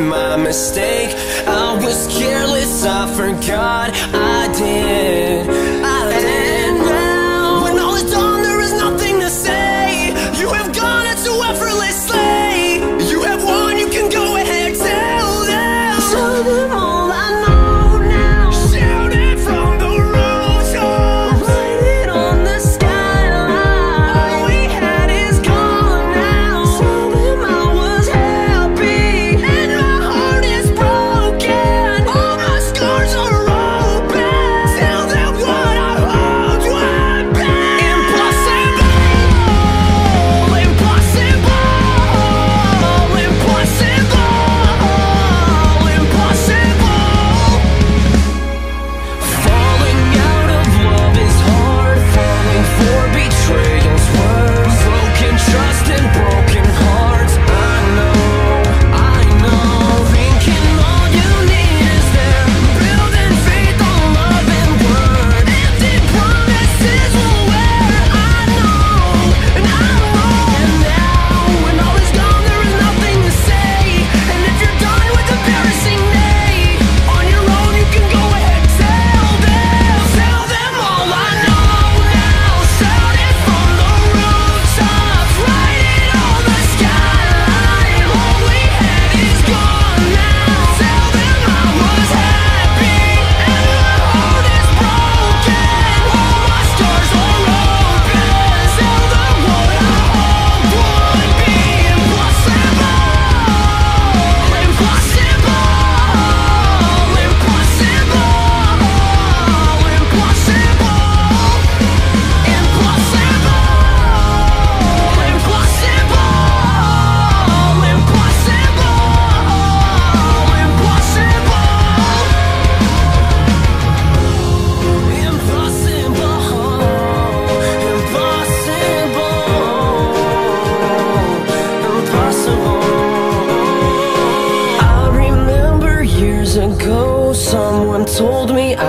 my mistake I was careless, I forgot I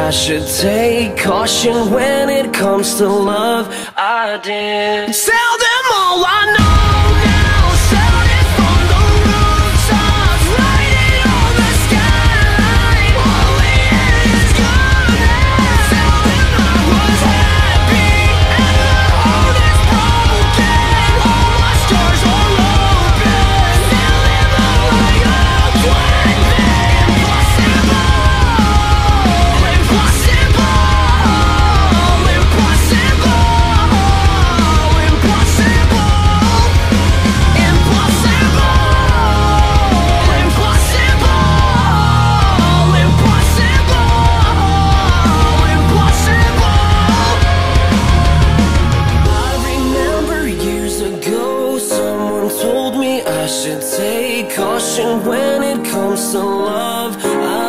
I should take caution when it comes to love I did Tell them all I know should take caution when it comes to love I